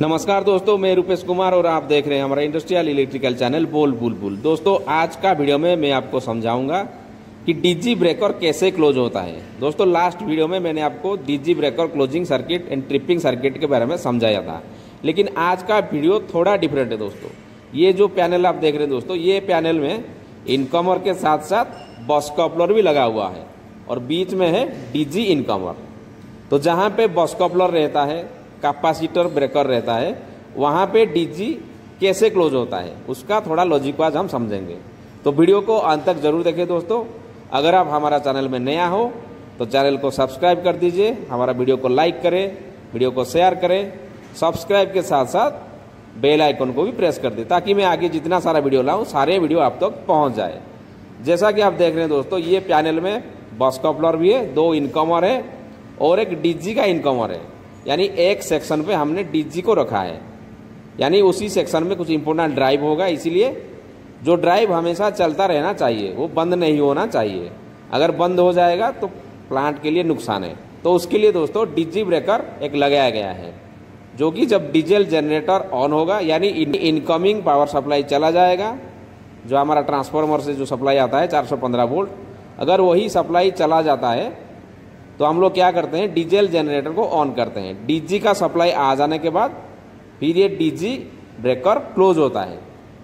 नमस्कार दोस्तों, मैं रूपेश कुमार और आप देख रहे हैं हमारा इंडस्ट्रियल इलेक्ट्रिकल चैनल बोल बुलबुल दोस्तों, आज का वीडियो में मैं आपको समझाऊँगा कि डीजी ब्रेकर कैसे क्लोज होता है। दोस्तों लास्ट वीडियो में मैंने आपको DG breaker closing circuit and tripping circuit के बारे में समझाया था। लेकिन आज का वीडियो थोड़ा डिफरेंट है दोस्तों। ये जो पैनल आप देख रहे हैं दोस्तों, ये पैनल में इनकमर के साथ साथ बस कॉपलर भी लगा हुआ है और बीच में है डीजी इनकमर तो जहाँ पे बस कॉपलर रहता है कैपेसिटर ब्रेकर रहता है, वहाँ पे डीजी कैसे क्लोज होता है, उसका थोड़ा लॉजिक आज हम समझेंगे। तो वीडियो को अंत तक ज़रूर देखें दोस्तों। अगर आप हमारा चैनल में नया हो तो चैनल को सब्सक्राइब कर दीजिए, हमारा वीडियो को लाइक करें, वीडियो को शेयर करें सब्सक्राइब के साथ साथ बेल आइकन को भी प्रेस कर दें, ताकि मैं आगे जितना सारा वीडियो लाऊं, सारे वीडियो आप तक तो पहुँच जाए। जैसा कि आप देख रहे हैं दोस्तों, ये पैनल में बस कपलर भी है, दो इनकमर है, और एक डीजी का इनकमर है। यानी एक सेक्शन पे हमने डीजी को रखा है। यानी उसी सेक्शन में कुछ इंपोर्टेंट ड्राइव होगा, इसीलिए जो ड्राइव हमेशा चलता रहना चाहिए, वो बंद नहीं होना चाहिए। अगर बंद हो जाएगा तो प्लांट के लिए नुकसान है। तो उसके लिए दोस्तों डीजी ब्रेकर एक लगाया गया है, जो कि जब डीजल जनरेटर ऑन होगा, यानी इनकमिंग पावर सप्लाई चला जाएगा, जो हमारा ट्रांसफार्मर से जो सप्लाई आता है 415 वोल्ट अगर वही सप्लाई चला जाता है तो हम लोग क्या करते हैं, डीजल जनरेटर को ऑन करते हैं। डीजी का सप्लाई आ जाने के बाद फिर ये डीजी ब्रेकर क्लोज होता है।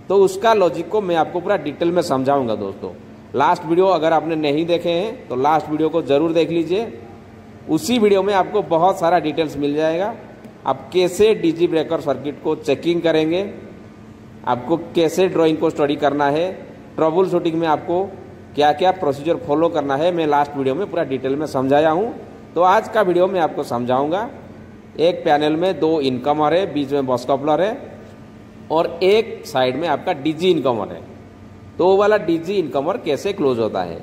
तो उसका लॉजिक को मैं आपको पूरा डिटेल में समझाऊँगा दोस्तों। लास्ट वीडियो अगर आपने नहीं देखे हैं तो लास्ट वीडियो को ज़रूर देख लीजिए। उसी वीडियो में आपको बहुत सारा डिटेल्स मिल जाएगा। आप कैसे डीजी ब्रेकर सर्किट को चेकिंग करेंगे, आपको कैसे ड्राइंग को स्टडी करना है ट्रबल शूटिंग में आपको क्या क्या प्रोसीजर फॉलो करना है, मैं लास्ट वीडियो में पूरा डिटेल में समझाया हूँ। तो आज का वीडियो में आपको समझाऊँगा। एक पैनल में दो इनकमर है, बीच में बस कपलर है और एक साइड में आपका डीजी इनकमर है। तो वो वाला डीजी इनकमर कैसे क्लोज होता है?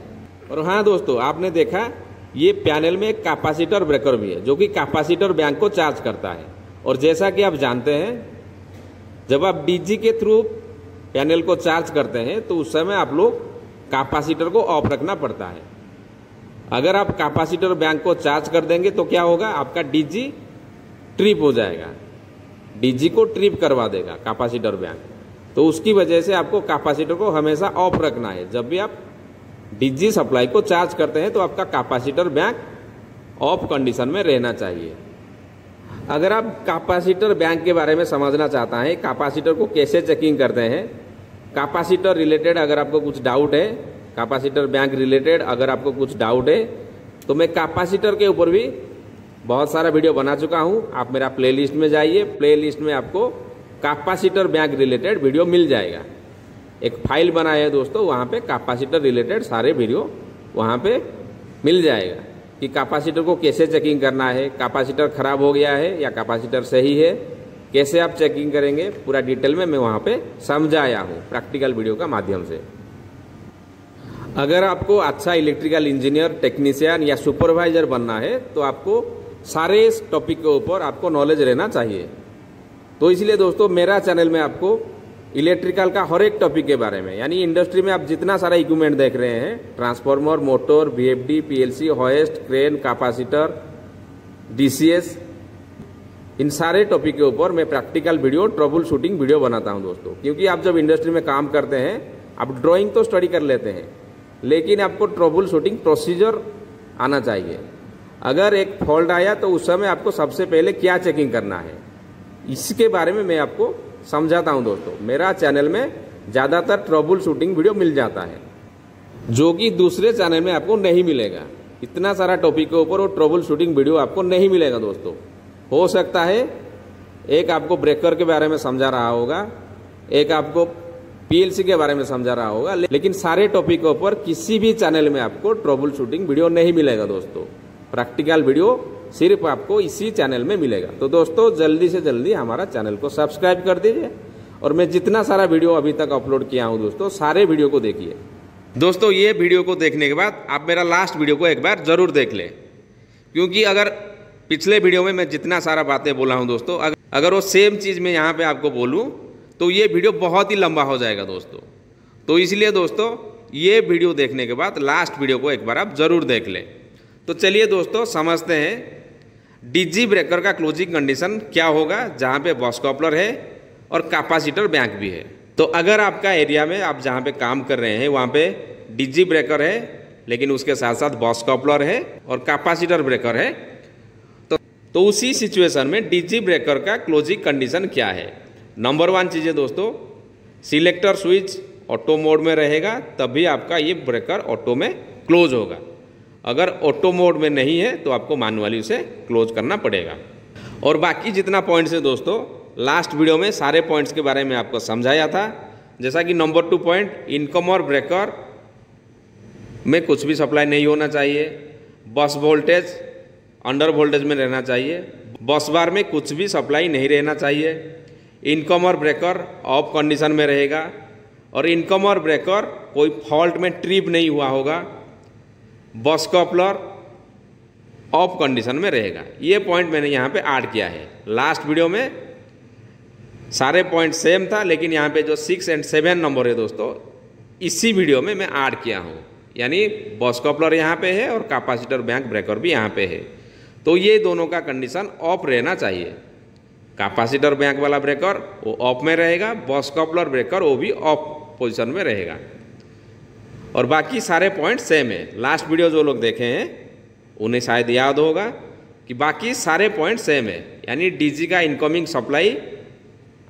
और हाँ दोस्तों, आपने देखा, ये पैनल में एक कैपेसिटर ब्रेकर भी है, जो कि कैपेसिटर बैंक को चार्ज करता है। और जैसा कि आप जानते हैं, जब आप डीजी के थ्रू पैनल को चार्ज करते हैं तो उस समय आप लोग कैपेसिटर को ऑफ़ रखना पड़ता है। अगर आप कैपेसिटर बैंक को चार्ज कर देंगे तो क्या होगा? आपका डीजी ट्रिप हो जाएगा। डीजी को ट्रिप करवा देगा कैपेसिटर बैंक तो उसकी वजह से आपको कैपेसिटर को हमेशा ऑफ़ रखना है। जब भी आप डीजी सप्लाई को चार्ज करते हैं तो आपका कैपेसिटर बैंक ऑफ़ कंडीशन में रहना चाहिए। अगर आप कैपेसिटर बैंक के बारे में समझना चाहता है कैपेसिटर को कैसे चेकिंग करते हैं कैपेसिटर रिलेटेड अगर आपको कुछ डाउट है कैपेसिटर बैंक रिलेटेड अगर आपको कुछ डाउट है तो मैं कैपेसिटर के ऊपर भी बहुत सारा वीडियो बना चुका हूँ। आप मेरा प्लेलिस्ट में जाइए प्लेलिस्ट में आपको कैपेसिटर बैंक रिलेटेड वीडियो मिल जाएगा। एक फ़ाइल बना है दोस्तों, वहाँ पे कैपेसिटर रिलेटेड सारे वीडियो वहाँ पे मिल जाएगा। कि कैपेसिटर को कैसे चेकिंग करना है कैपेसिटर खराब हो गया है या कैपेसिटर सही है कैसे आप चेकिंग करेंगे, पूरा डिटेल में मैं वहाँ पे समझाया हूँ प्रैक्टिकल वीडियो का माध्यम से। अगर आपको अच्छा इलेक्ट्रिकल इंजीनियर टेक्नीशियन या सुपरवाइजर बनना है तो आपको सारे टॉपिक के ऊपर आपको नॉलेज रहना चाहिए। तो इसलिए दोस्तों, मेरा चैनल में आपको इलेक्ट्रिकल का हर एक टॉपिक के बारे में, यानी इंडस्ट्री में आप जितना सारा इक्विपमेंट देख रहे हैं transformer motor VFD PLC hoist crane capacitor DCS इन सारे टॉपिक के ऊपर मैं practical video troubleshooting video बनाता हूँ दोस्तों। क्योंकि आप जब इंडस्ट्री में काम करते हैं, आप ड्राइंग तो स्टडी कर लेते हैं, लेकिन आपको ट्रबल शूटिंग प्रोसीजर आना चाहिए। अगर एक फॉल्ट आया तो उस समय आपको सबसे पहले क्या चेकिंग करना है, इसके बारे में मैं आपको समझाता हूँ दोस्तों। मेरा चैनल में ज़्यादातर ट्रबल शूटिंग वीडियो मिल जाता है, जो कि दूसरे चैनल में आपको नहीं मिलेगा। इतना सारा टॉपिक के ऊपर वो ट्रबल शूटिंग वीडियो आपको नहीं मिलेगा दोस्तों। हो सकता है, एक आपको ब्रेकर के बारे में समझा रहा होगा, एक आपको पीएलसी के बारे में समझा रहा होगा, लेकिन सारे टॉपिक पर किसी भी चैनल में आपको ट्रबल शूटिंग वीडियो नहीं मिलेगा दोस्तों। प्रैक्टिकल वीडियो सिर्फ़ आपको इसी चैनल में मिलेगा। तो दोस्तों, जल्दी से जल्दी हमारा चैनल को सब्सक्राइब कर दीजिए और मैं जितना सारा वीडियो अभी तक अपलोड किया हूँ दोस्तों, सारे वीडियो को देखिए। दोस्तों, ये वीडियो को देखने के बाद आप मेरा लास्ट वीडियो को एक बार ज़रूर देख लें, क्योंकि अगर पिछले वीडियो में मैं जितना सारा बातें बोला हूँ दोस्तों अगर, अगर वो सेम चीज़ मैं यहाँ पे आपको बोलूँ तो ये वीडियो बहुत ही लंबा हो जाएगा दोस्तों। तो इसलिए दोस्तों ये वीडियो देखने के बाद लास्ट वीडियो को एक बार आप ज़रूर देख लें। तो चलिए दोस्तों समझते हैं डीजी ब्रेकर का क्लोजिंग कंडीशन क्या होगा जहाँ पे बॉस कॉपलर है और कैपेसिटर बैंक भी है। तो अगर आपका एरिया में आप जहाँ पे काम कर रहे हैं वहाँ पे डीजी ब्रेकर है लेकिन उसके साथ साथ बॉस कॉपलर है और कैपेसिटर ब्रेकर है तो उसी सिचुएशन में डीजी ब्रेकर का क्लोजिंग कंडीशन क्या है? नंबर वन चीज़ें दोस्तों सिलेक्टर स्विच ऑटो मोड में रहेगा, तभी आपका ये ब्रेकर ऑटो में क्लोज होगा। अगर ऑटो मोड में नहीं है तो आपको मानुअली उसे क्लोज करना पड़ेगा। और बाकी जितना पॉइंट्स है दोस्तों लास्ट वीडियो में सारे पॉइंट्स के बारे में आपको समझाया था। जैसा कि नंबर टू पॉइंट इनकम और ब्रेकर में कुछ भी सप्लाई नहीं होना चाहिए। बस वोल्टेज अंडर वोल्टेज में रहना चाहिए। बस बार में कुछ भी सप्लाई नहीं रहना चाहिए। इनकम और ब्रेकर ऑफ़ कंडीशन में रहेगा। और इनकम और ब्रेकर कोई फॉल्ट में ट्रिप नहीं हुआ होगा। बस कॉपलर ऑफ़ कंडीशन में रहेगा। ये पॉइंट मैंने यहाँ पे ऐड किया है। लास्ट वीडियो में सारे पॉइंट सेम था, लेकिन यहाँ पे जो सिक्स एंड सेवन नंबर है दोस्तों, इसी वीडियो में मैं ऐड किया हूँ। यानी बॉस कॉपलर यहाँ पे है और कैपेसिटर बैंक ब्रेकर भी यहाँ पे है। तो ये दोनों का कंडीशन ऑफ़ रहना चाहिए। कैपेसिटर बैंक वाला ब्रेकर वो ऑफ़ में रहेगा बॉस कॉपलर ब्रेकर वो भी ऑफ़ पोजिशन में रहेगा। और बाकी सारे पॉइंट सेम है। लास्ट वीडियो जो लोग देखे हैं, उन्हें शायद याद होगा कि बाकी सारे पॉइंट सेम है। यानी डीजी का इनकमिंग सप्लाई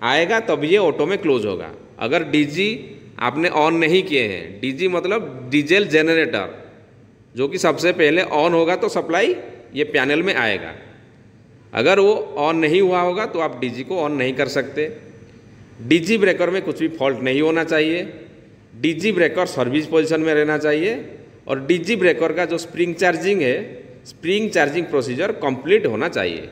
आएगा, तब ये ऑटो में क्लोज होगा। अगर डीजी आपने ऑन नहीं किए हैं डीजी मतलब डीजल जनरेटर जो कि सबसे पहले ऑन होगा तो सप्लाई ये पैनल में आएगा। अगर वो ऑन नहीं हुआ होगा तो आप डीजी को ऑन नहीं कर सकते। डीजी ब्रेकर में कुछ भी फॉल्ट नहीं होना चाहिए। डीजी ब्रेकर सर्विस पोजीशन में रहना चाहिए और डीजी ब्रेकर का जो स्प्रिंग चार्जिंग है स्प्रिंग चार्जिंग प्रोसीजर कंप्लीट होना चाहिए।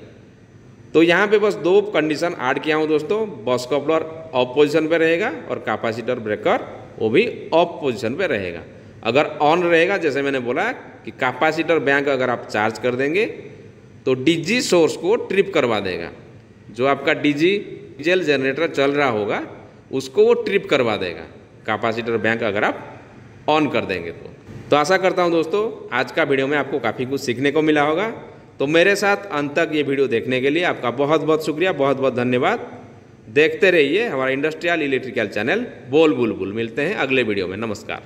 तो यहाँ पे बस दो कंडीशन ऐड किया हूँ दोस्तों। बस कपलर ऑफ़ पोजीशन पे रहेगा और कैपेसिटर ब्रेकर वो भी ऑफ़ पोजीशन पे रहेगा। अगर ऑन रहेगा, जैसे मैंने बोला कि कैपेसिटर बैंक अगर आप चार्ज कर देंगे तो डीजी सोर्स को ट्रिप करवा देगा। जो आपका डीजी डीजल जनरेटर चल रहा होगा, उसको वो ट्रिप करवा देगा। कैपेसिटर बैंक अगर आप ऑन कर देंगे तो। तो आशा करता हूँ दोस्तों, आज का वीडियो में आपको काफ़ी कुछ सीखने को मिला होगा। तो मेरे साथ अंत तक ये वीडियो देखने के लिए आपका बहुत बहुत शुक्रिया बहुत बहुत धन्यवाद। देखते रहिए हमारा इंडस्ट्रियल इलेक्ट्रिकल चैनल बोल बुलबुल। मिलते हैं अगले वीडियो में। नमस्कार।